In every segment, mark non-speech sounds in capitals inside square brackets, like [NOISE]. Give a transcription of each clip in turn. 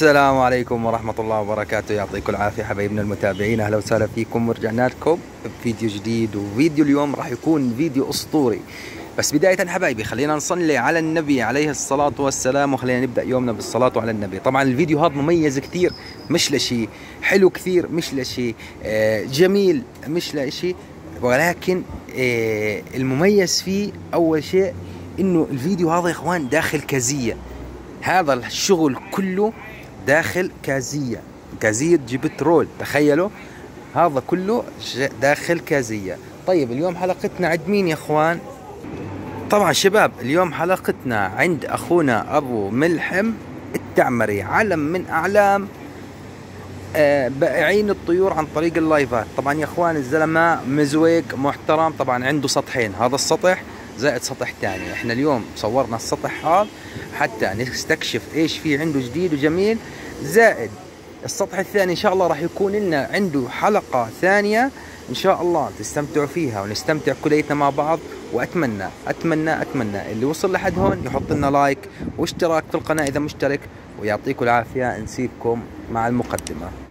السلام عليكم ورحمة الله وبركاته. يعطيكم العافية حبايبنا المتابعين. أهلا وسهلا فيكم. ورجعنا لكم بفيديو جديد وفيديو اليوم راح يكون فيديو أسطوري. بس بداية حبايبي خلينا نصلي على النبي عليه الصلاة والسلام وخلينا نبدأ يومنا بالصلاة على النبي. طبعا الفيديو هذا مميز كثير مش لشيء حلو كثير مش لشيء آه، جميل مش لشيء ولكن آه، المميز فيه أول شيء إنه الفيديو هذا يا إخوان داخل كازية هذا الشغل كله داخل كازية. كازية بترول تخيلوا؟ هذا كله داخل كازية. طيب اليوم حلقتنا عند مين يا إخوان؟ طبعا شباب اليوم حلقتنا عند أخونا أبو ملحم التعمري علم من أعلام آه، بائعين الطيور عن طريق اللايفات. طبعا يا إخوان الزلمه مزويق محترم طبعا عنده سطحين. هذا السطح زائد سطح ثاني إحنا اليوم صورنا السطح هذا حتى نستكشف إيش في عنده جديد وجميل. زائد. السطح الثاني إن شاء الله راح يكون لنا عنده حلقة ثانية إن شاء الله تستمتعوا فيها ونستمتع كليتنا مع بعض وأتمنى أتمنى أتمنى اللي وصل لحد هون يحط لنا لايك واشتراك في القناة إذا مشترك ويعطيكم العافية. نسيبكم مع المقدمة.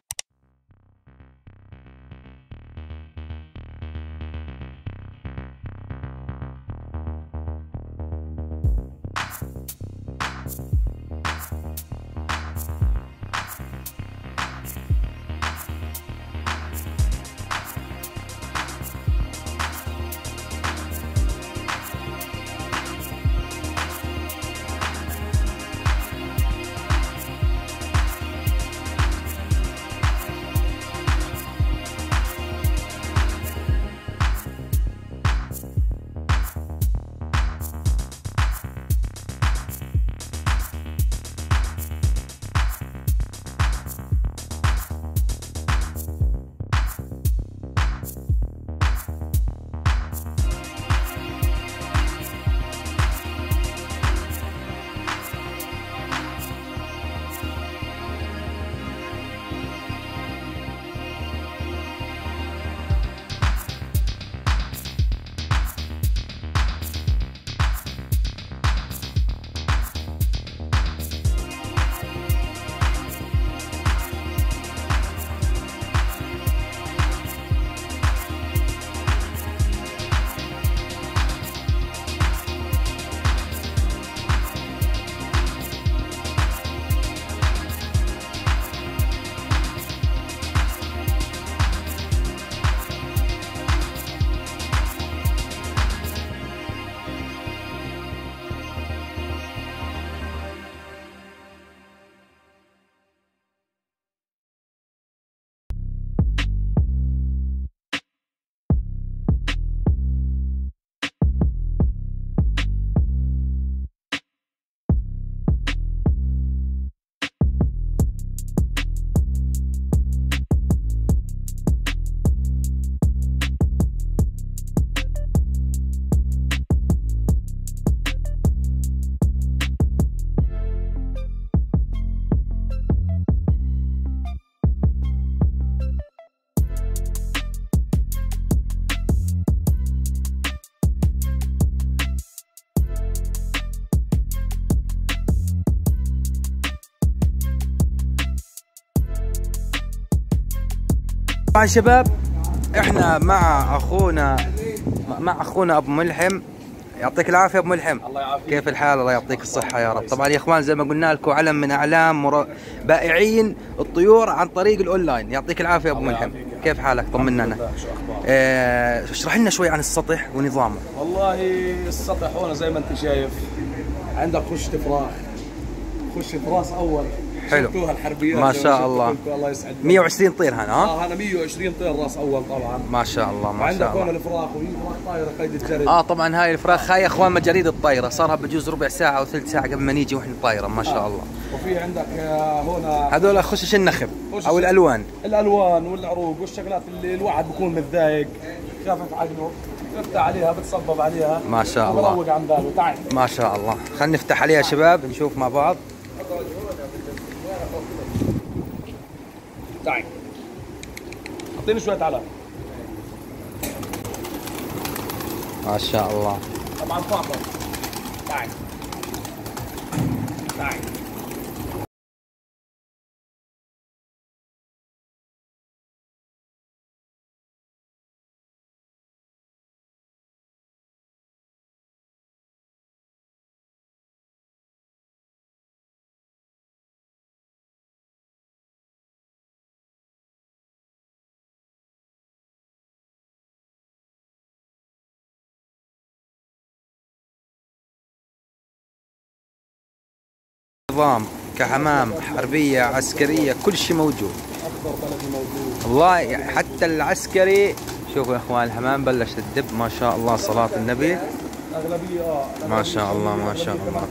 طبعا شباب إحنا مع أخونا مع أخونا أبو ملحم. يعطيك العافية أبو ملحم. الله يعافيك. كيف الحال؟ الله يعطيك الصحة يا رب. طبعا يا إخوان زي ما قلنا لكم علم من أعلام مر... بائعين الطيور عن طريق الأونلاين. يعطيك العافية أبو ملحم. كيف حالك؟ طمنا لنا. أخبارك؟ آه، اشرح لنا شوي عن السطح ونظامه. والله السطح هون زي ما أنت شايف عندك خشة فراخ خشة راس أول. حلو. شفتوها الحربيات ما شاء الله. الله يسعدك 120 طير هنا ها؟ آه هذا 120 طير راس أول طبعا. ما شاء الله ما شاء هون الله الفراخ وهي فراخ طايرة قيد الجرد آه طبعا هاي الفراخ هاي يا أخوان مجاريد الطايرة. صارها بجوز ربع ساعة أو ثلث ساعة قبل ما نيجي وإحنا طايرة ما شاء الله. وفي عندك آه، هون هذول خشش النخب أو الألوان. الألوان والعروق والشغلات اللي الواحد بيكون متضايق. خافف عقله تفتح عليها بتصبب عليها. ما شاء الله. عن باله تعال. ما شاء الله. خلينا نفتح عليها شباب نشوف مع بعض. تعال أعطيني شوية علف ما شاء الله. طبعا فاطر تعال تعال نظام كحمام حربية عسكرية كل شيء موجود. والله حتى العسكري شوفوا يا إخوان الحمام بلش تدب ما شاء الله صلاة النبي. اغلبيه آه ما شاء الله، ما شاء الله.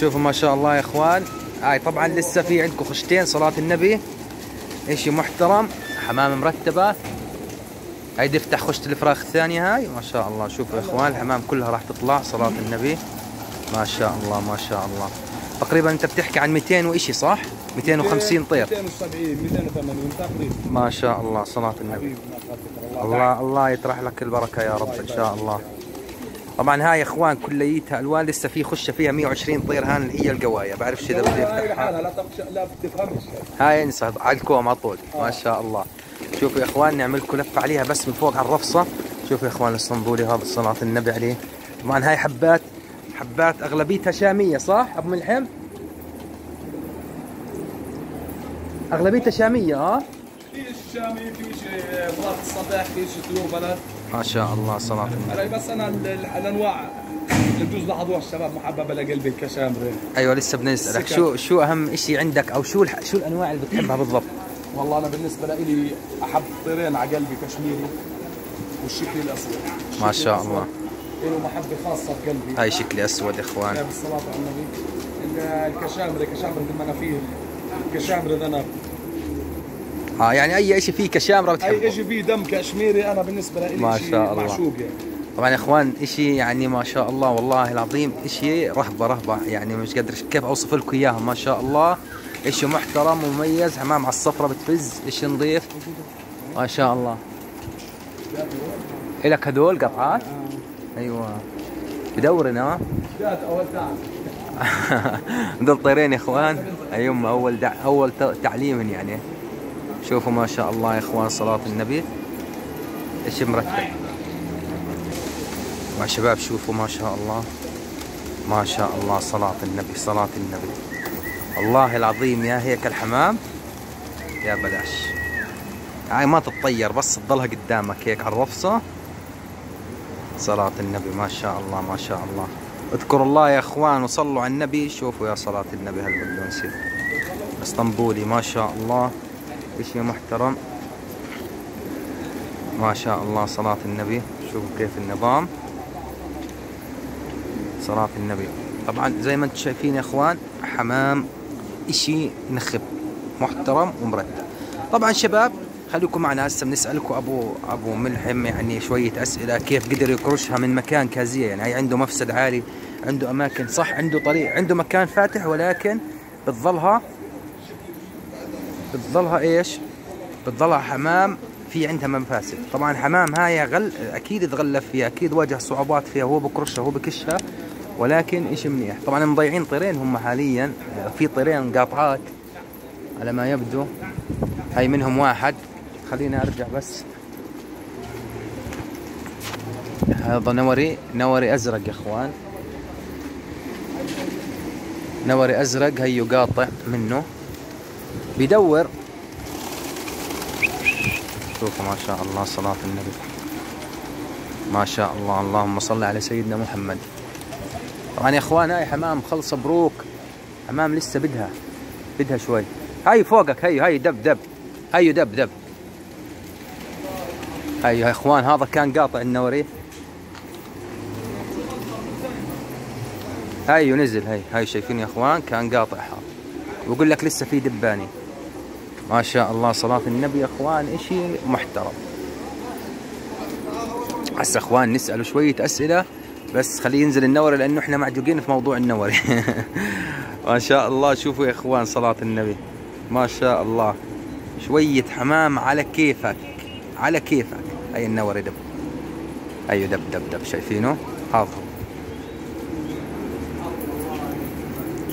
شوفوا ما شاء الله يا إخوان. هاي طبعا لسه في عندكم خشتين صلاة النبي. اشي محترم؟ حمام مرتبة. هاي تفتح خشة الفراخ الثانية هاي. ما شاء الله. شوفوا يا إخوان الحمام كلها راح تطلع صلاة النبي. ما شاء الله ما شاء الله. تقريبا أنت بتحكي عن 200 وإشي صح؟ 250 طير. 270 280 تقريبا. ما شاء الله صلاة النبي. الله الله يطرح لك البركة يا رب إن شاء الله. طبعا هاي يا إخوان كليتها ألوان لسه في خشه فيها 120 طير هان اللي هي القوايه بعرفش إذا بدي افتحها لا لا بتفهمش. هاي انسى على الكوم على طول. ما شاء الله. شوفوا يا إخوان نعمل لكم لفة عليها بس من فوق على الرفصة. شوفوا يا إخوان الصندولي هذا صلاة النبي عليه. طبعا هاي حبات حبات أغلبيتها شامية صح؟ أبو ملحم؟ أغلبيتها شامية آه في الشامي في شيء مرات الصباح في شيء طيور بلد ما شاء الله النبي. هلا بس أنا ال- ال- الأنواع اللي بجوز لاحظوها الشباب محببه لقلبي الكشامري أيوه لسه بدنا نسألك. السكر. شو شو أهم شيء عندك أو شو. شو الأنواع اللي بتحبها بالضبط؟ والله أنا بالنسبة لي أحب طيرين على قلبي كشميري والشكل الأسود. ما شاء الله. له محبة خاصة بقلبي هاي شكلي أسود يا اخوان بالصلاة على النبي. ال- الكشامري كشامري المنافير كشامري ذنب. آه يعني أي شيء فيه كشامرة أي بتحبه. شيء فيه دم كشميري أنا بالنسبة لي ما شيء شاء الله. معشوق يعني. طبعا يا إخوان إشي يعني ما شاء الله والله العظيم إشي رهبة رهبة. يعني مش قادر كيف أوصف لكم إياها ما شاء الله. إشي محترم ومميز حمام على الصفرة بتفز إشي نظيف. ما شاء الله. إلك هذول قطعات؟ أيوه. بدورنا اول [LAUGHS] تعب دول طيرين يا إخوان. ايوم أول دع... أول تعليم يعني. شوفوا ما شاء الله يا إخوان صلاة النبي. اشي مرتب؟ مع شباب شوفوا ما شاء الله. ما شاء الله صلاة النبي صلاة النبي. والله العظيم يا هيك الحمام. يا بلاش. هاي ما تتطير بس تضلها قدامك هيك على الرفصة صلاة النبي. ما شاء الله ما شاء الله. اذكروا الله يا اخوان وصلوا على النبي. شوفوا يا صلاة النبي هالبلونسي اسطنبولي ما شاء الله. اشي محترم؟ ما شاء الله صلاة النبي. شوفوا كيف النظام. صلاة النبي. طبعا زي ما أنتم شايفين يا اخوان حمام إشي نخب محترم ومرتب. طبعا شباب خليكم معنا. هسه بنسالكم أبو أبو ملحم يعني شوية أسئلة. كيف قدر يكرشها من مكان كازية؟ يعني هي عنده مفسد عالي عنده أماكن صح عنده طريق عنده مكان فاتح ولكن بتظلها بتظلها إيش؟ بتظلها حمام في عندها مفاسد طبعا حمام هاي غل أكيد تغلف فيها أكيد واجه صعوبات فيها هو بكرشها هو بكشها ولكن إيش منيح؟ طبعا مضيعين طيرين هم حاليا في طيرين قاطعات على ما يبدو. هاي منهم واحد. خليني أرجع بس. هذا نوري نوري أزرق يا أخوان. نوري أزرق هيو قاطع منه. بيدور. شوفوا ما شاء الله صلاة النبي. ما شاء الله اللهم صل على سيدنا محمد. طبعا يا أخوان هاي حمام خلص بروك. حمام لسه بدها بدها شوي. هاي فوقك هاي هاي دب دب. هاي دب دب. هاي يا إخوان هذا كان قاطع النوري. هاي نزل هاي هاي شايفين يا إخوان؟ كان قاطعها ويقول لك لسه في دباني. ما شاء الله صلاة النبي يا إخوان اشي محترم. هسه إخوان نسأله شوية أسئلة بس خليه ينزل النوري لأنه إحنا معجوقين في موضوع النوري. [LAUGHS] ما شاء الله شوفوا يا إخوان صلاة النبي. ما شاء الله. شوية حمام على كيفك. على كيفك. هاي النوري دب. أيوه دب دب دب. شايفينه؟ هذا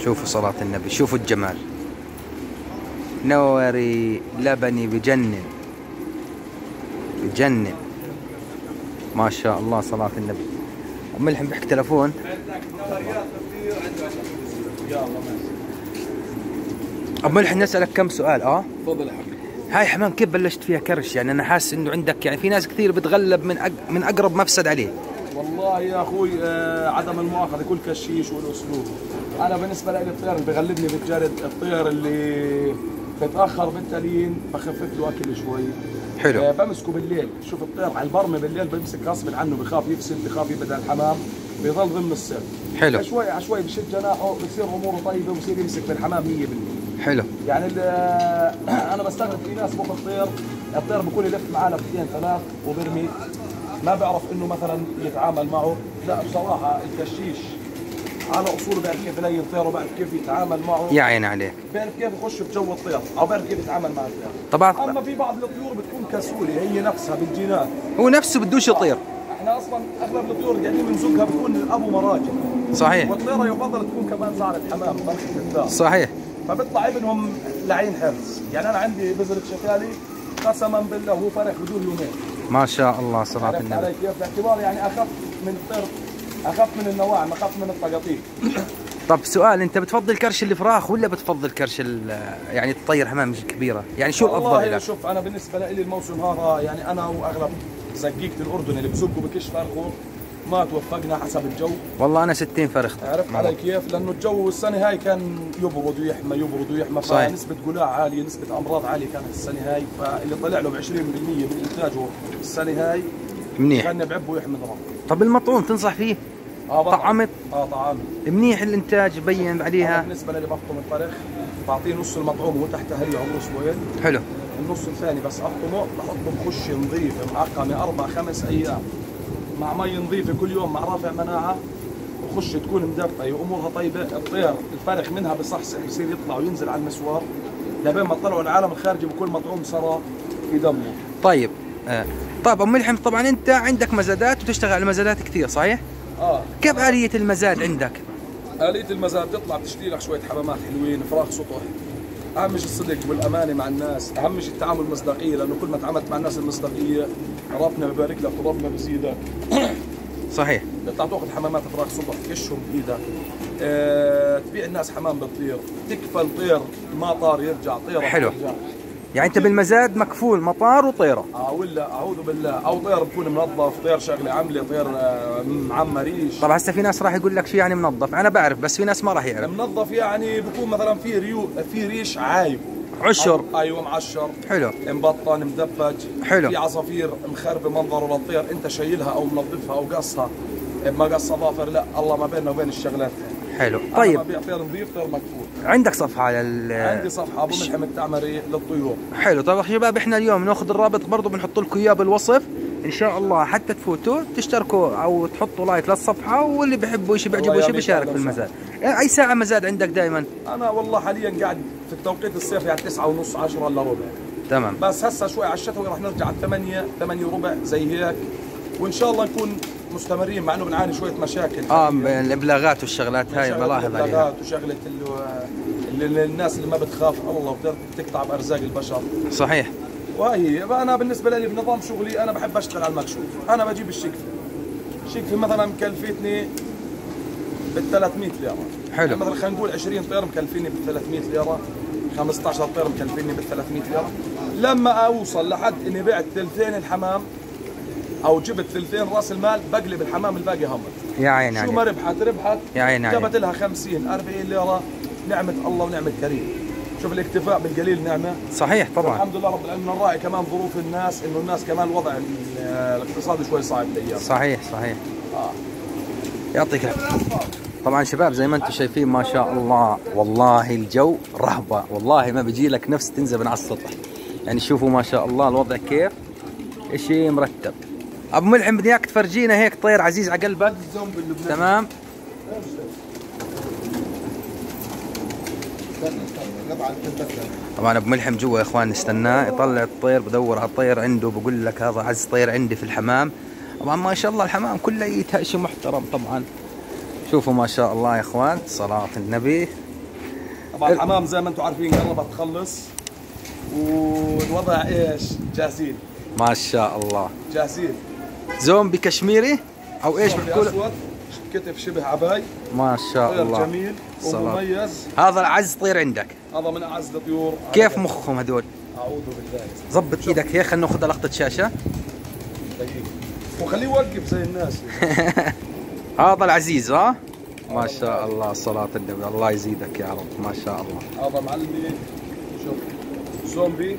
شوفوا صلاة النبي. شوفوا الجمال. نوري لبني بجنن. بجنن. ما شاء الله صلاة النبي. ملحم بيحكي تلفون. أم ملحم نسألك كم سؤال آه؟ تفضل يا حبيبي. هاي حمام كيف بلشت فيها كرش؟ يعني أنا حاسس إنه عندك يعني في ناس كثير بتغلب من أق... من أقرب مفسد عليه. والله يا أخوي آه، عدم المؤاخذة كل كشيش والأسلوب. أنا بالنسبة لي الطير اللي بغلبني بالجرد الطير اللي بتأخر بالتلين بخفف له أكل شوي. حلو. آه، بمسكه بالليل. شوف الطير على البرمة بالليل بمسك غصب عنه بخاف يفسد بخاف يبدا الحمام بيضل ضمن السر. حلو. شوي على شوي بشد جناحه بصير أموره طيبة وبصير يمسك بالحمام 100% حلو. يعني [CLEARS THROAT] أنا بستغرب في ناس باخذ طير الطير بكون يلف معاه لفتين ثلاث وبرمي. ما بيعرف إنه مثلا يتعامل معه. لا بصراحة الكشيش على اصوله بيعرف كيف يلاقي الطير وبيعرف كيف يتعامل معه. يا عين عليك. بيعرف كيف يخش بجو الطير أو بيعرف كيف يتعامل مع الطير. طبعا. أما في بعض الطيور بتكون كسولة هي نفسها بالجينات. هو نفسه بدوش يطير. إحنا أصلا أغلب الطيور اللي قاعدين بنزقها بتكون الابو مراجل صحيح. والطيرة يفضل تكون كمان زعرة حمام فرخه الدار صحيح. فبيطلع ابنهم لعين حرص يعني أنا عندي بذرة شكالي قسما بالله هو فرخ بدون يومين. ما شاء الله صلاة النبي. علي كيف؟ باعتبار يعني أخف من الطير أخف من النواعم أخف من الطقاطيق. طب سؤال أنت بتفضل كرش الفراخ ولا بتفضل كرش يعني تطير حمام كبيرة؟ يعني شو الأفضل والله لك شوف أنا بالنسبة لي الموسم هذا يعني أنا وأغلب زقيقة الأردن اللي بزقوا بكش فرخه ما توفقنا حسب الجو. والله أنا 60 فرخ. عرفت علي كيف؟ لأنه الجو السنة هاي كان يبرد ويحمى يبرد ويحمى. صحيح. فنسبة قلاع عالية نسبة أمراض عالية كانت السنة هاي. فاللي طلع له ب 20% من إنتاجه السنة هاي منيح. كان بعبه ويحمد ربه طب المطعوم تنصح فيه؟ آه. طعمت آه طعامي منيح الإنتاج بين عليها. بالنسبة لي بفطم الفرخ بعطيه نص المطعوم وهو تحت هي عمره أسبوعين حلو. النص الثاني بس افطمه بحطه بخش نظيف معقمة أربع خمس أيام. مع مي نظيفه كل يوم مع رافع مناعة. وخش تكون مدفئة وامورها طيبه الطير الفرخ منها بصحصح بصير يطلع وينزل على المسوار. لبين ما طلعوا العالم الخارجي بكون مطعوم سرى في دمه. طيب آه. طيب أم ملحم طبعا أنت عندك مزادات وتشتغل على مزادات كثير صحيح؟ آه. كيف آلية المزاد عندك؟ آلية المزاد بتطلع بتشتري لك شوية حمامات حلوين فراخ سطح أهم شيء الصدق والأمانة مع الناس أهم شيء التعامل المصداقية لأنه كل ما تعاملت مع الناس المصداقية ربنا ببارك لك وربنا بزيدك [COUGHS] صحيح. بتطلع تاخذ حمامات فراخ سطح كشهم بإيدك. أه تبيع الناس حمام بتطير تكفل طير ما طار يرجع طير حلو. يرجع. يعني أنت بالمزاد مكفول مطار وطيرة. آه ولا أعوذ بالله. أو طير بكون منظف طير شغلة عملة طير آه، معمر ريش طبعا هسه في ناس راح يقول لك شو يعني منظف. أنا بعرف بس في ناس ما راح يعرف. منظف يعني بكون مثلا في ريو في ريش عايب. عشر. أيوه معشر حلو. مبطن مدبج حلو. في عصافير مخربه منظره للطير. انت شايلها أو منظفها أو قصها. ما قص ظافر لا الله ما بيننا وبين الشغلات. حلو. طيب. ببيع طير نظيف طير مكفول. عندك صفحة على ال عندي صفحة أبو ملحم التعمري للطيور. حلو. طيب يا شباب إحنا اليوم ناخذ الرابط برضه بنحط لكم إياه بالوصف. إن شاء الله حتى تفوتوا تشتركوا أو تحطوا لايك للصفحة واللي بيحبوا شيء بيعجبه شيء بيشارك في المزاد. يعني أي ساعة مزاد عندك دائما أنا والله حاليا قاعد في التوقيت الصيفي على 9 ونص 10 إلا ربع. تمام. بس هسه شوي على الشتوي رح نرجع على 8 8 وربع زي هيك. وإن شاء الله نكون مستمرين مع إنه بنعاني شوية مشاكل. آه الإبلاغات والشغلات هاي بلاحظ عليها. الإبلاغات وشغلة اللي اللي الناس اللي ما بتخاف الله وبتقطع بأرزاق البشر. صحيح. وهي أنا بالنسبة لي بنظام شغلي أنا بحب أشتغل على المكشوف أنا بجيب الشقفه الشقفه مثلا مكلفتني بال 300 ليرة. حلو. يعني مثلا خلينا نقول 20 طير مكلفيني بال 300 ليرة 15 طير مكلفيني بال 300 ليرة. لما أوصل لحد إني بعت ثلثين الحمام أو جبت ثلثين رأس المال بقلب الحمام الباقي همر يا عيني شو ما ربحت ربحت. يا عيني. جابت لها 50 40 ليرة. نعمة الله ونعمة كريم. شوف الاكتفاء بالقليل نعمة. صحيح طبعا. الحمد لله رب العالمين نراعي كمان ظروف الناس إنه الناس كمان الوضع ال- الاقتصادي شوي صعب الأيام صحيح صحيح. آه. يعطيك طبعا شباب زي ما أنتم شايفين ما شاء الله والله الجو رهبة. والله ما بيجي لك نفس تنزل من على السطح. يعني شوفوا ما شاء الله الوضع كيف. شيء مرتب. أبو ملحم بدي إياك تفرجينا هيك طير عزيز على قلبك. تمام. طبعا أبو ملحم جوا يا إخوان نستناه يطلع الطير بدور على الطير عنده بقول لك هذا عز طير عندي في الحمام. طبعا ما شاء الله الحمام كله يتهشي محترم طبعا. شوفوا ما شاء الله يا إخوان صلاة النبي. طبعا الحمام زي ما أنتم عارفين قربت تخلص. والوضع إيش؟ جاهزين. ما شاء الله. جاهزين. زومبي كشميري أو إيش؟ اسود كتف شبه عباي. ما شاء الله. جميل. ومميز. هذا العز طير عندك. هذا من أعز الطيور كيف مخهم هذول أعوذ بالله. ظبط إيدك. هيك خلينا ناخذ لقطة شاشة. دقيقة وخليه يوقف زي الناس. [LAUGHS] هذا العزيز ها؟ ما شاء الله صلاة النبي الله يزيدك يا رب ما شاء الله. هذا معلمي. شوف زومبي.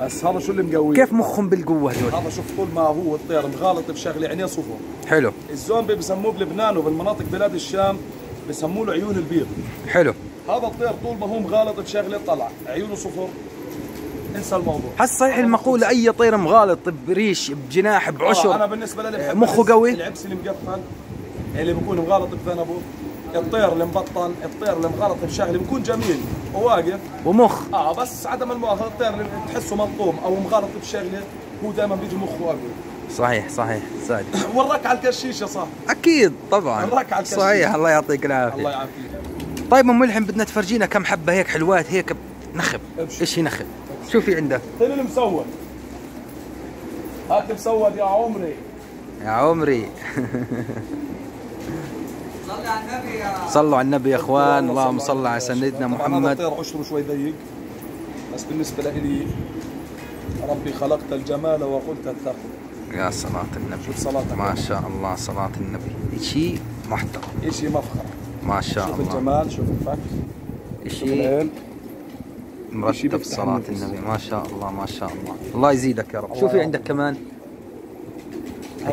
بس هذا شو اللي مقوي كيف مخهم بالقوة هذول هذا شوف طول ما هو الطير مغالط بشغله عينيه صفر. حلو. الزومبي بسموه بلبنان وبالمناطق بلاد الشام بسموه له عيون البيض. حلو. هذا الطير طول ما هو مغالط بشغلة طلع. عيونه صفر. انسى الموضوع. هل صحيح المقولة أي طير مغالط بريش بجناح آه أنا بعشر بالنسبة لي مخه قوي؟ العبس اللي مقفل اللي بيكون مغالط بذنبه الطير اللي مبطن الطير اللي مغالط بشغلة. بيكون جميل. وواقف. ومخ. آه بس عدم المؤاخذة الطير اللي تحسه ملطوم أو مغالط بشغلة هو دائما بيجي مخه واقف. صحيح صحيح. سعد. [COUGHS] وراك على الكشيش يا صاحبي أكيد طبعا. نراك على الكشيش. صحيح الله يعطيك الله العافية يعافيك. طيب ام ملحم بدنا تفرجينا كم حبة هيك حلوات هيك نخب. إيش هي نخب؟ شو في عندك فين المسود؟ هات مسود يا عمري. يا عمري. صلوا على النبي يا إخوان. اللهم صل على سيدنا هذا محمد. الطير عشره شوي ضيق. بس بالنسبة لي ربي خلقت الجمال وقلت الثقل. يا صلاة النبي. شوف صلاتك ما شاء الله صلاة النبي. شيء محترم. شيء مفخر. ما شاء شوف الله. الجمال شوف الفك شوف شيء مرتب صلاة. النبي. ما شاء الله ما شاء الله. الله يزيدك يا رب. شو في. عندك كمان؟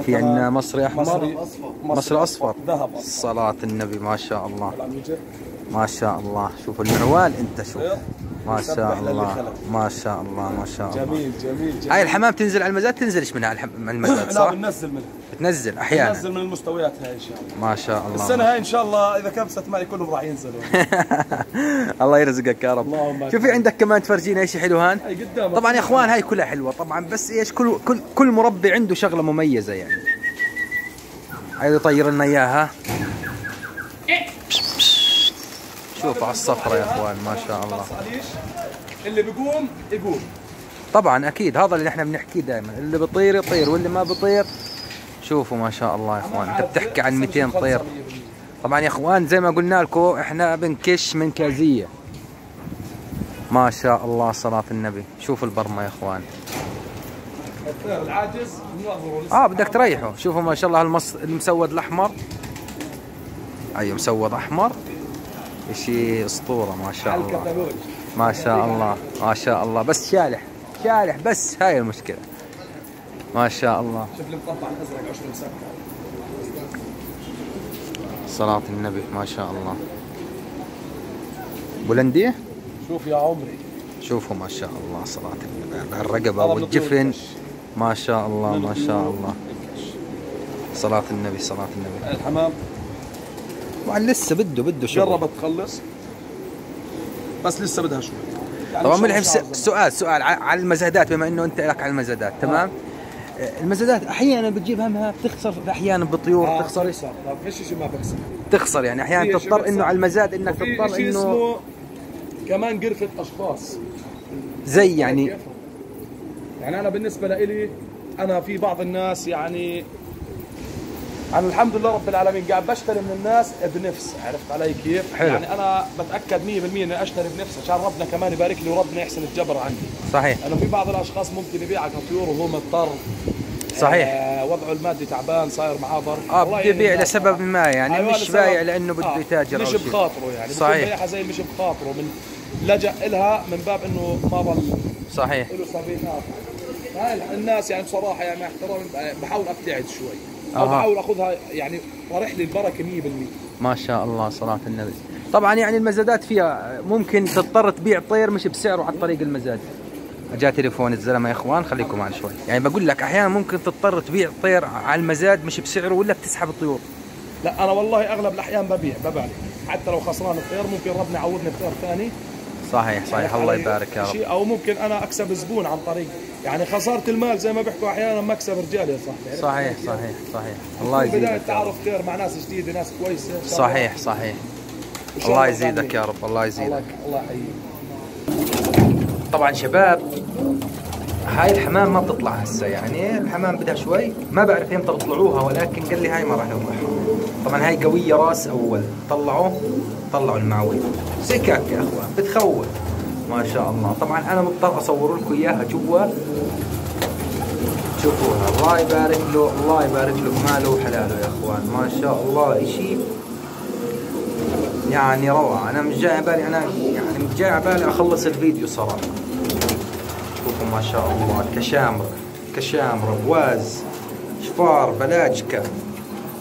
في عندنا مصري أحمر. مصري مصري أصفر. ذهب أصفر. صلاة النبي ما شاء الله. ما شاء الله. شوف المنوال أنت شوف. طير. ما شاء الله. ما شاء الله ما شاء الله. جميل جميل جميل. هاي الحمام تنزل على المزاد؟ تنزلش منها من المزاد [COUGHS] لا صح؟ بننزل منها. بتنزل أحيانا. بننزل من المستويات هاي إن شاء الله. ما شاء الله. السنة هاي إن شاء الله إذا كبست معي كلهم راح ينزلوا. [LAUGHS] الله يرزقك يا رب. اللهم شوفي عندك كمان تفرجينا إيش حلو هان؟ هاي قدامك طبعا يا أخوان هاي كلها حلوة طبعا بس إيش كل كل كل مربي عنده شغلة مميزة يعني. عايز يطير لنا إياها. شوف على الصفرة يا إخوان ما شاء الله. اللي بيقوم يقوم. طبعا أكيد هذا اللي إحنا بنحكيه دائما اللي بيطير يطير واللي ما بيطير. شوفوا ما شاء الله يا إخوان أنت بتحكي عن 200 طير. طبعا يا إخوان زي ما قلنا لكم إحنا بنكش من كازية. ما شاء الله صلاة النبي. شوف البرمة يا إخوان. الطير العاجز آه بدك تريحه. شوفوا ما شاء الله. المسود الأحمر. أيوه مسود أحمر. شيء أسطورة ما شاء الله. ما شاء الله ما شاء الله. بس شالح شالح بس هاي المشكلة. ما شاء الله. شوف المقطع الأزرق 10 مسكر صلاة النبي ما شاء الله. بولندية شوف يا عمري. شوفوا ما شاء الله صلاة النبي. الرقبة والجفن. ما شاء الله ما شاء الله. صلاة النبي صلاة النبي. الحمام. طبعا لسه بده بده شغل. جربت تخلص. بس لسه بدها شوي يعني طبعا ملحم؟ سؤال سؤال على المزادات بما إنه أنت لك على المزادات تمام؟ آه، المزادات أحيانا بتجيب همها بتخسر أحيانا بطيور آه، تخسر. بخسر لا فيش شيء ما بخسر تخسر يعني أحيانا تضطر. إنه على المزاد إنك تضطر إنه اسمه كمان قرفة أشخاص. زي يعني كيف؟ يعني أنا بالنسبة لإلي أنا في بعض الناس يعني أنا الحمد لله رب العالمين قاعد بشتري من الناس بنفس عرفت علي كيف؟ حلو. يعني أنا بتأكد 100% إني أشتري بنفس عشان ربنا كمان يبارك لي وربنا يحسن الجبر عندي صحيح لأنه في بعض الأشخاص ممكن يبيعك طيور وهو مضطر صحيح. آه وضعه المادي تعبان صاير معاه ضر آه بده يبيع الناس لسبب. ما يعني أيوة مش بايع لأنه بده آه، يتاجر مش بخاطره يعني صحيح. بيعها زي مش بخاطره من لجأ لها من باب إنه ما ضل صحيح له صبيحات هاي الناس يعني بصراحة يعني مع احترامي بحاول أبتعد شوي بحاول أخذها يعني طرح لي البركة 100% ما شاء الله صلاة النبي. طبعا يعني المزادات فيها ممكن تضطر تبيع طير مش بسعره على طريق المزاد. جاء تليفون الزلمة يا إخوان خليكم معنا شوي. يعني بقول لك أحيانا ممكن تضطر تبيع طير على المزاد مش بسعره ولا بتسحب الطيور. لا أنا والله أغلب الأحيان ببيع ببالي حتى لو خسران الطير ممكن ربنا يعوضني بطير ثاني. صحيح صحيح. الله يبارك يا رب. أو ممكن أنا أكسب زبون عن طريق. يعني خساره المال زي ما بيحكوا أحيانا مكسب رجال يا صاحبي. صحيح صحيح صحيح. الله بداية يزيدك رب. تعرف طير مع ناس جديدة ناس كويسة. صحيح صحيح. الله يزيدك. يا رب الله يزيدك. الله يحييك. طبعا شباب هاي الحمام ما بتطلع هسه يعني الحمام بدها شوي. ما بعرف إمتى بيطلعوها ولكن قال لي هاي ما راح يطلعها طبعا هاي قوية راس أول. طلعوا طلعوا المعوي. سكك يا أخوان بتخوف. ما شاء الله. طبعا أنا مضطر اصور لكم إياها جوا. تشوفوها الله يبارك له الله يبارك له. ماله وحلاله يا أخوان. ما شاء الله. اشي يعني روعة. أنا مش جاي على بالي أنا يعني مش جاي على بالي أخلص الفيديو صراحة. شوفوا ما شاء الله. كشامرة كشامرة بواز شفار بلاجكة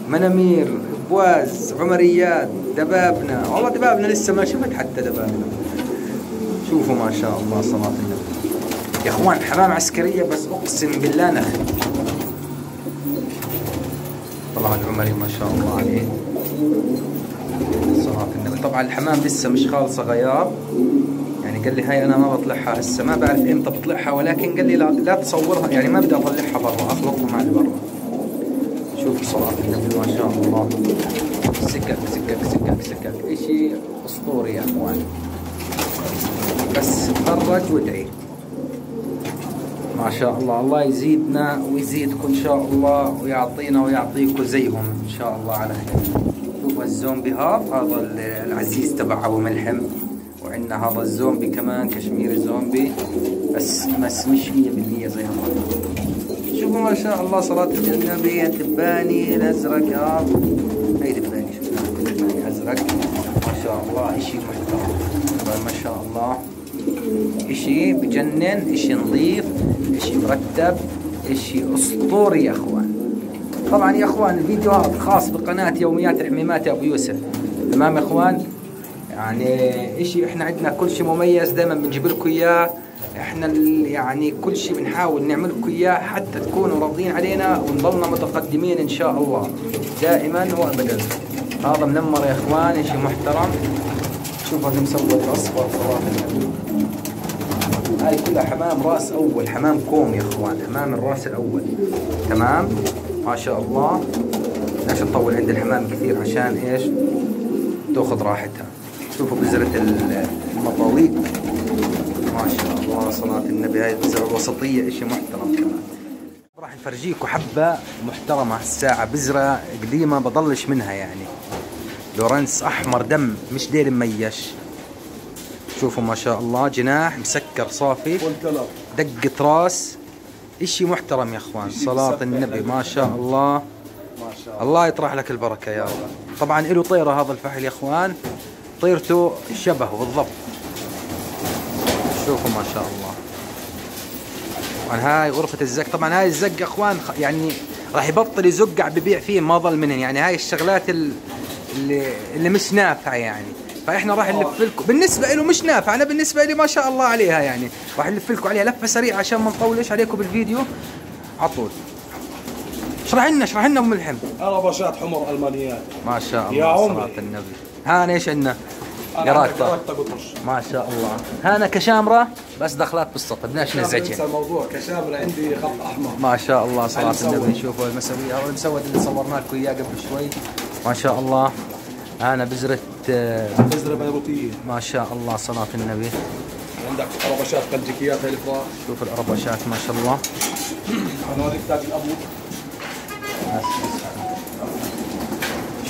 منامير بواز عمريات دبابنا. والله دبابنا لسه ما شفت حتى دبابنا. شوفوا ما شاء الله صلاة النبي. يا إخوان حمام عسكرية بس أقسم بالله نخل طبعا العمري ما شاء الله عليه. صلاة النبي. طبعا الحمام لسه مش خالصة غيار قال لي هاي أنا ما بطلعها هسه ما بعرف إمتى بطلعها ولكن قال لي لا, لا تصورها يعني ما بدي أطلعها برا اخلطها مع اللي برا. شوفوا صلاة النبي ما شاء الله. سكك سكك سكك سكك. إشي أسطوري يا أخوان. بس تفرج وادعي ما شاء الله الله يزيدنا ويزيدكم إن شاء الله ويعطينا ويعطيكم زيهم إن شاء الله على خير. شوفوا الزومبي هاف هذا العزيز تبع أبو ملحم. وعندنا هذا الزومبي كمان كشميري زومبي. بس بس مش 100% زي هذا شوفوا ما شاء الله صلاة النبي الدباني الأزرق هذا هي دباني شوفوا. دباني أزرق. ما شاء الله إشي محترم. ما شاء الله. إشي بجنن إشي نظيف إشي مرتب إشي أسطوري يا أخوان. طبعا يا أخوان الفيديو هذا خاص بقناة يوميات الحميمات يا أبو يوسف. تمام يا أخوان؟ يعني إشي إحنا عندنا كل شيء مميز دائما بنجيب لكم إياه. إحنا يعني كل شيء بنحاول نعمل لكم إياه حتى تكونوا راضيين علينا ونضلنا متقدمين إن شاء الله. دائما وابدا هذا منمر يا إخوان شيء محترم. شوف هذا مسود أصفر صراحة. هاي كلها حمام راس أول حمام كوم يا إخوان حمام الراس الأول. تمام؟ ما شاء الله. ليش نطول عند الحمام كثير عشان إيش؟ تأخذ راحتها. شوفوا بذرة المطاويق. ما شاء الله صلاة النبي. هاي البذرة الوسطية إشي محترم كمان. راح نفرجيكم حبة محترمة الساعة بذرة قديمة بضلش منها يعني. لورنس أحمر دم مش دير مميش شوفوا ما شاء الله جناح مسكر صافي. دقة راس إشي محترم يا أخوان. صلاة النبي ما شاء الله. ما شاء الله. الله يطرح لك البركة يا رب. طبعا له طيرة هذا الفحل يا أخوان. طيرته شبهه بالضبط. شوفوا ما شاء الله. طبعا هاي غرفة الزق. طبعا هاي الزق يا اخوان يعني راح يبطل يزق قاعد ببيع فيه ما ظل منهن يعني هاي الشغلات ال- اللي, اللي مش نافعة يعني. فإحنا راح نلف لكم. بالنسبة له مش نافع أنا بالنسبة لي ما شاء الله عليها يعني. راح نلف لكم عليها لفة سريعة عشان ما نطولش عليكم بالفيديو. على طول. اشرح لنا اشرح لنا أم الحم ربشات حمر ألمانيات. ما شاء يا الله عمري. صلاة النبي. هان إيش عندنا؟ قطرش ما شاء الله. هانا كشامرة بس دخلات بالسطح بدناش نزعجها الموضوع. كشامرة عندي خط أحمر. ما شاء الله صلاة المسود. النبي شوفوا المسوية. هذا المسود اللي صورنا لكم إياه قبل شوي. ما شاء الله. هانا بذرة آه، بذرة بيروتية. ما شاء الله صلاة النبي. عندك ربشات بلجيكيات هاي الفراخ شوف الأربشات ما شاء الله. هذيك تاج الابيض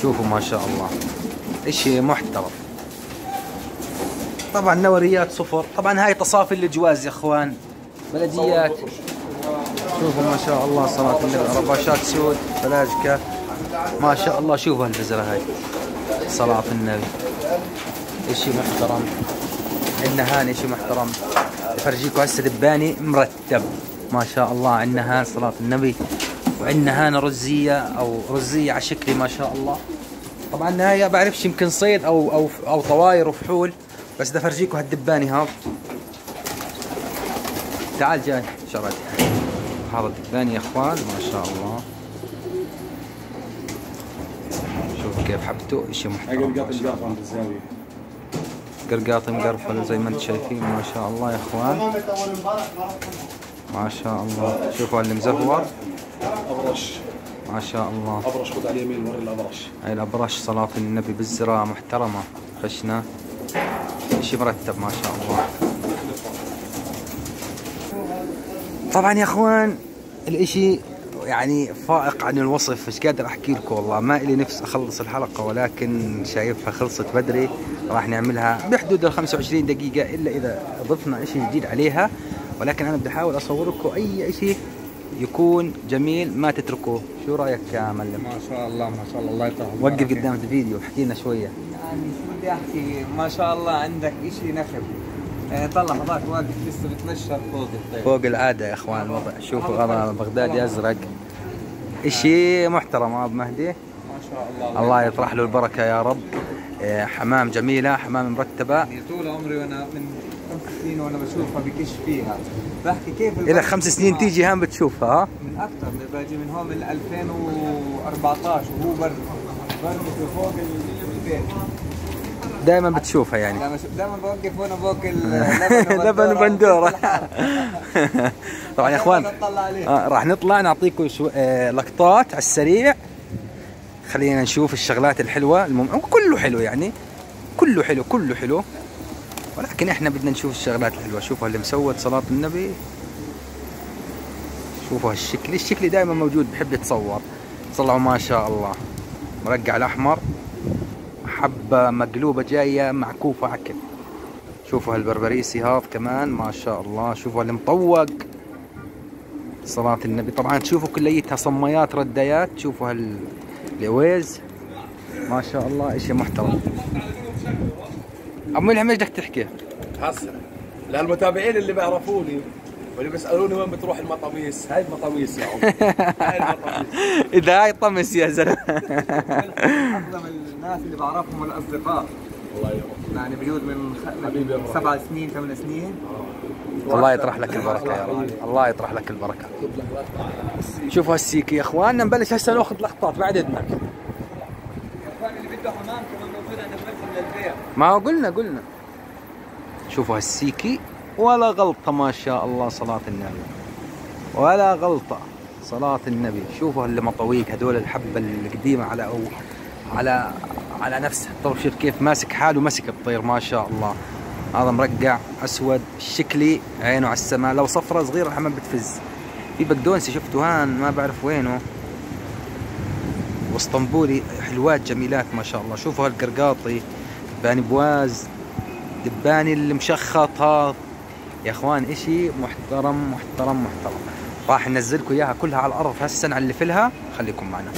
شوفوا ما شاء الله. اشي محترم. طبعا نوريات صفر. طبعا هاي تصافي الجواز يا أخوان. بلديات. شوفوا ما شاء الله صلاة النبي. رباشات سود فلاجكة ما شاء الله. شوفوا البزرة هاي. صلاة النبي. اشي محترم. عندنا هان اشي محترم. افرجيكم هسه دباني مرتب. ما شاء الله. عندنا هان صلاة النبي. وعندنا هان رزية أو رزية على شكل ما شاء الله. طبعا هاي بعرفش يمكن صيد أو أو أو طواير وفحول بس بدي افرجيكم هالدباني هذا تعال جاي شرد. هذا الدباني يا أخوان ما شاء الله. شوف كيف حبته إشي محترم. قلقات الجاف عند الزاوية. قرقاط مقرفل زي ما أنتم شايفين ما شاء الله يا أخوان. ما شاء الله. شوفوا اللي مزهور ما شاء الله. أبرش خذ على اليمين وري الأبرش. هاي الأبرش صلاة النبي بالزراعة محترمة. خشنا اشي مرتب ما شاء الله. طبعا يا أخوان الإشي يعني فائق عن الوصف. مش قادر أحكي لكم؟ والله ما إلي نفس أخلص الحلقة ولكن شايفها خلصت بدري. راح نعملها بحدود ال 25 دقيقة إلا إذا ضفنا إشي جديد عليها. ولكن أنا بدي أحاول اصور لكم أي شيء يكون جميل ما تتركوه شو رأيك يا معلم؟ ما شاء الله ما شاء الله. الله يطرح وقف. قدام الفيديو احكي لنا شوية. يعني شو بدي أحكي؟ ما شاء الله عندك إشي نخب. يعني طلع هذاك واقف لسه بتمشى فوق الطير. فوق العادة يا إخوان الوضع شوفوا هذا بغدادي ازرق إشي محترم أبو مهدي. ما شاء الله. الله يطرح له البركة يا رب. إيه، حمام جميلة حمام مرتبة. يعني طول عمري وأنا من خمس سنين وأنا بشوفها بكش فيها. بحكي كيف إلى خمس سنين؟ تيجي هان بتشوفها. ها من أكثر باجي من هون من 2014 وهو بر برمي فوق البيت دائما بتشوفها يعني. دائما بوقف وأنا باكل [LAUGHS] لبن وبندورة. [LAUGHS] طبعا يا أخوان آه راح نطلع نعطيكم شو آه لقطات على السريع. خلينا نشوف الشغلات الحلوة المم... كله حلو يعني. كله حلو كله حلو. ولكن إحنا بدنا نشوف الشغلات الحلوة. شوفوا اللي مسود صلاة النبي. شوفوا هالشكل. الشكل دائما موجود بحب يتصور. طلعوا ما شاء الله. مرقع الأحمر. حبة مقلوبة جاية معكوفة عكل شوفوا هالبربريسي هذا كمان ما شاء الله. شوفوا المطوق صلاة النبي. طبعا تشوفوا كليتها صميات رديات. تشوفوا هال العويز ما شاء الله إشي محترم. ابو ملحم إيش بدك تحكي؟ هسه للمتابعين اللي بيعرفوني واللي بيسألوني وين بتروح المطاميس هاي المطاميس يا عمر هاي المطاميس [LAUGHS] إذا هاي طمس يا زلمة. أعظم الناس اللي بعرفهم الأصدقاء. الله يرحمه. يعني بجوز من خ- حبيبي يا. سبع سنين ثمان سنين. الله يطرح لك البركة يا رب. الله يطرح لك البركة. شوفوا هالسيكي يا اخوان نبلش هسه نأخذ لقطات بعد إذنك. الاخوان اللي بده حمام كمان موجود عند المنزل للبيع ما هو قلنا قلنا. شوفوا هالسيكي ولا غلطة ما شاء الله صلاة النبي. ولا غلطة صلاة النبي. شوفوا اللي مطويق هذول الحبة القديمة على أو على على نفسها طيب شوف كيف ماسك حاله مسك الطير ما شاء الله. هذا مرقع أسود شكلي عينه على السماء. لو صفرة صغيرة الحمام بتفز. في بقدونسي شفته هان ما بعرف وينه. واسطنبولي حلوات جميلات ما شاء الله. شوفوا هالقرقاطي. دباني بواز دباني المشخط هذا يا إخوان إشي محترم محترم محترم. راح ننزلكم إياها كلها على الأرض هسه نعلفلها خليكم معنا.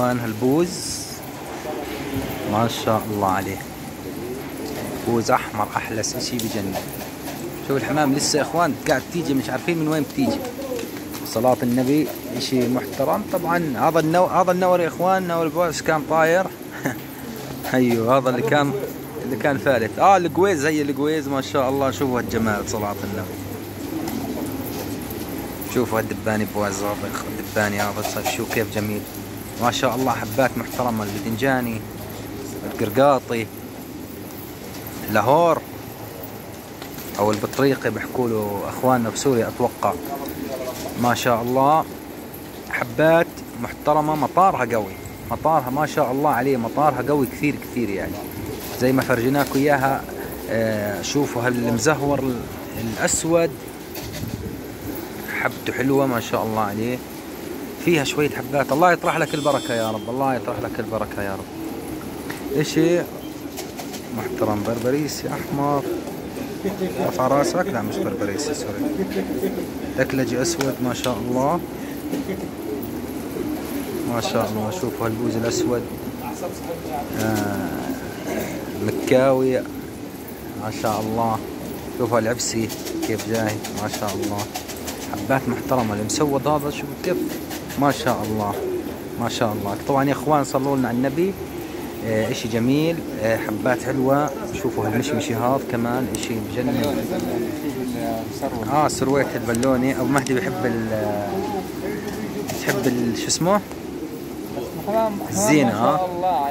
اخوان هالبوز. ما شاء الله عليه. بوز أحمر أحلى شيء بجنن شوف الحمام لسه يا إخوان قاعد تيجي مش عارفين من وين بتيجي. صلاة النبي شيء محترم. طبعا هذا النو هذا النور يا إخوان نور البوز كان طاير. [LAUGHS] أيوه هذا اللي كان اللي كان فالت. آه القويز هي القويز ما شاء الله. شوفوا الجمال صلاة النبي. شوفوا الدباني بواز هذا الدباني هذا صار شو كيف جميل. ما شاء الله حبات محترمة البدنجاني القرقاطي لاهور أو البطريقي بيحكوا له أخواننا بسوريا أتوقع. ما شاء الله. حبات محترمة مطارها قوي. مطارها ما شاء الله عليه مطارها قوي كثير كثير يعني. زي ما فرجيناكم إياها آه، شوفوا هالمزهور ال- الأسود. حبته حلوة ما شاء الله عليه. فيها شوية حبات الله يطرح لك البركة يا رب. الله يطرح لك البركة يا رب. اشي محترم بربريسي أحمر. رفع رأسك. لا مش بربريسي سوري. دكلجي أسود ما شاء الله. ما شاء الله. شوفوا هالبوز الأسود. آه مكاوي. ما شاء الله. شوفوا العبسي كيف جاي ما شاء الله. حبات محترمة. المسود هذا شوف كيف. ما شاء الله. ما شاء الله. طبعا يا أخوان صلوا لنا على النبي. آه، إشي جميل. آه، حبات حلوة. شوفوا هالمشمشي هذا كمان. إشي بجنن آه سرويت البلوني ابو مهدي بيحب ال بتحب ال- شو اسمه؟ الزينة ها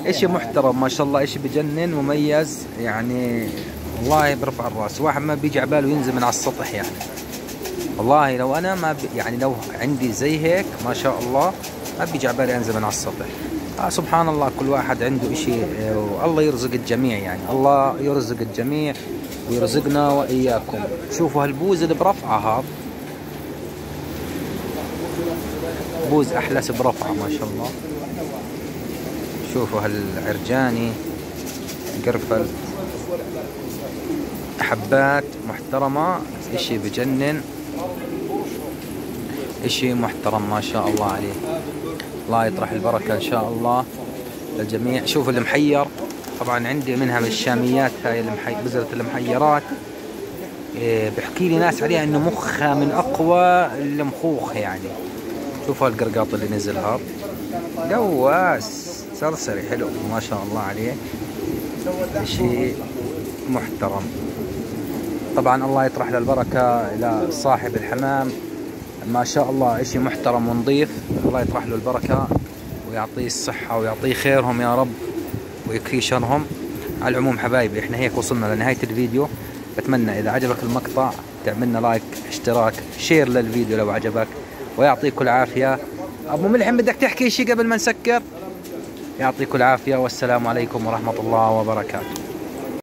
إشي محترم. ما شاء الله. إشي بجنن مميز. يعني والله برفع الرأس. واحد ما بيجي على باله ينزل من على السطح يعني. والله لو أنا ما ب... يعني لو عندي زي هيك ما شاء الله ما بيجي على بالي أنزل من على السطح. آه سبحان الله كل واحد عنده إشي آه، والله يرزق الجميع يعني. الله يرزق الجميع ويرزقنا وإياكم. شوفوا هالبوز اللي برفعة هذا. بوز احلس برفعة ما شاء الله. شوفوا هالعرجاني قرفل حبات محترمة إشي بجنن. إشي محترم ما شاء الله عليه. الله يطرح البركة إن شاء الله للجميع. شوف المحير. طبعا عندي منها من الشاميات هاي المحي... بذرة المحيرات. إيه بحكي لي ناس عليها إنه مخها من أقوى المخوخ يعني. شوفوا القرقاط اللي نزل هذا. قواس سرسري حلو ما شاء الله عليه. شيء محترم. طبعا الله يطرح له البركة إلى صاحب الحمام. ما شاء الله إشي محترم ونظيف. الله يطرح له البركة ويعطيه الصحة ويعطيه خيرهم يا رب ويكفيه شرهم على العموم حبايبي إحنا هيك وصلنا لنهاية الفيديو. بتمنى إذا عجبك المقطع تعملنا like اشتراك share للفيديو لو عجبك ويعطيكم العافية أبو ملحم بدك تحكي شيء قبل ما نسكر؟ يعطيكم العافية والسلام عليكم ورحمة الله وبركاته.